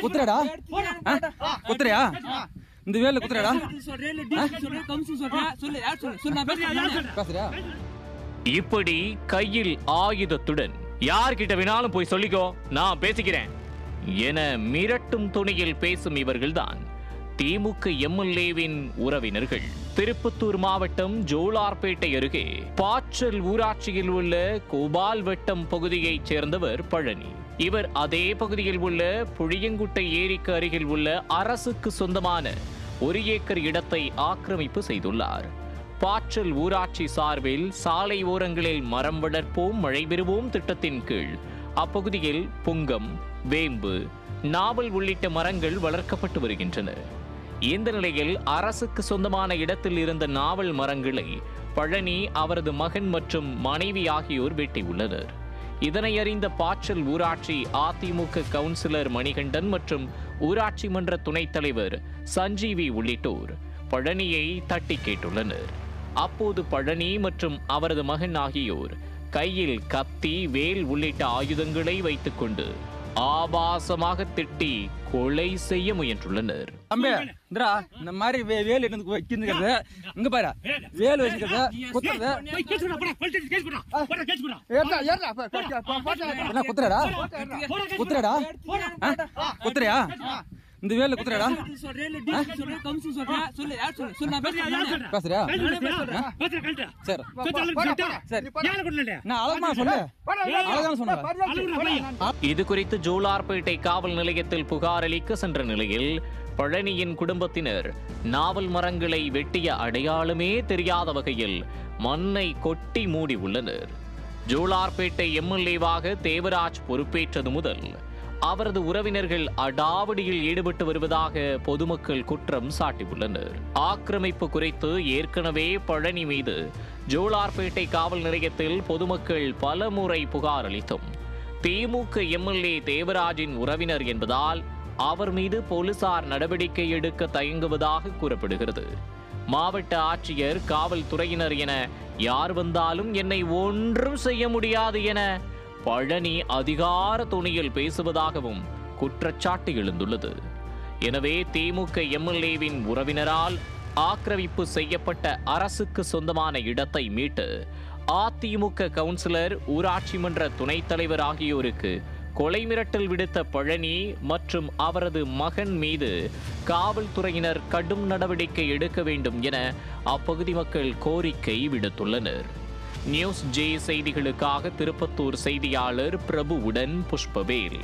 குத்துறடா? குத்துறியா இந்த வேலை குத்துறடா இப்படி கையில் ஆயுதத்துடன் யார்கிட்ட வேணாலும் போய் சொல்லிக்கோ நான் பேசிக்கிறேன் என மிரட்டும் துணியில் பேசும் இவர்கள்தான் திமுக எம்எல்ஏவின் உறவினர்கள். திருப்பத்தூர் மாவட்டம் ஜோலார்பேட்டை அருகே பாச்சல் ஊராட்சியில் உள்ள கோபால் வட்டம் பகுதியைச் சேர்ந்தவர் பழனி. இவர் அதே பகுதியில் உள்ள புளியங்குட்டை ஏரிக்கு அருகில் உள்ள அரசுக்கு சொந்தமான ஒரு ஏக்கர் இடத்தை ஆக்கிரமிப்பு செய்துள்ளார். பாச்சல் ஊராட்சி சார்பில் சாலை ஓரங்களில் மரம் வளர்ப்போம் மழை பெறுவோம் திட்டத்தின் கீழ். அப்பகுதியில் புங்கம் வேம்பு நாவல் உள்ளிட்ட மரங்கள் வளர்க்கப்பட்டு வருகின்றன. இந்த நிலையில் அரசுக்கு சொந்தமான இடத்தில் இருந்த நாவல் மரங்களை பழனி அவரது மகன் மற்றும் மனைவி ஆகியோர் வெட்டியுள்ளனர். இதனை அறிந்த பாச்சல் ஊராட்சி அதிமுக கவுன்சிலர் மணிகண்டன் மற்றும் ஊராட்சி மன்ற துணைத் தலைவர் சஞ்சீவி உள்ளிட்டோர் பழனியை தட்டி கேட்டுள்ளனர். அப்போது பழனி மற்றும் அவரது மகன் ஆகியோர் கையில் கத்தி வேல் உள்ளிட்ட ஆயுதங்களை வைத்துக்கொண்டு ஆபாசமாக திட்டி கொலை செய்ய முயன்றுள்ளனர் தம்பி இந்தா இந்த மாதிரி வே- வேல் எடுத்து வைக்கிறது இங்க பாரு வேல் வச்சுக்கிறது குத்துறது குத்துறடா குத்துறடா ஆ? குத்துறியா இந்த வேலை குத்துறடா? பேசுறியா. சரி? நான் அழகமா சொன்னேன். இது குறித்து ஜோலார்பேட்டை காவல் நிலையத்தில் புகார் அளிக்க சென்ற நிலையில் பழனியின் குடும்பத்தினர் நாவல் மரங்களை வெட்டிய அடையாளமே தெரியாத வகையில் மண்ணை கொட்டி மூடி உள்ளனர். ஜோலார்பேட்டை எம்எல்ஏவாக தேவராஜ் பொறுப்பேற்றது முதல் அவரது உறவினர்கள் அடாவடியில் ஈடுபட்டு வருவதாக பொதுமக்கள் குற்றம் சாட்டியுள்ளனர். ஆக்கிரமிப்பு குறித்து ஏற்கனவே பழனி மீது ஜோலார்பேட்டை காவல் நிலையத்தில் பொதுமக்கள் பலமுறை புகார் அளித்தும். திமுக எம்எல்ஏ தேவராஜின் உறவினர் என்பதால் அவர் மீது போலீசார் நடவடிக்கை எடுக்க தயங்குவதாக கூறப்படுகிறது. மாவட்ட ஆட்சியர் காவல்துறையினர் என யார் வந்தாலும் என்னை ஒன்றும் செய்ய முடியாது என பழனி அதிகார துணியில் பேசுவதாகவும் குற்றச்சாட்டு எழுந்துள்ளது. எனவே திமுக எம்எல்ஏவின் உறவினரால் ஆக்கிரமிப்பு செய்யப்பட்ட அரசுக்கு சொந்தமான இடத்தை மீட்டு அதிமுக கவுன்சிலர் ஊராட்சி மன்ற துணைத் தலைவர் ஆகியோருக்கு கொலை மிரட்டல் விடுத்த பழனி மற்றும் அவரது மகன் மீது காவல்துறையினர் கடும் நடவடிக்கை எடுக்க வேண்டும் என அப்பகுதி மக்கள் கோரிக்கை விடுத்துள்ளனர். நியூஸ் ஜே செய்திகளுக்காக திருப்பத்தூர் செய்தியாளர் பிரபுவுடன் புஷ்பவேல்.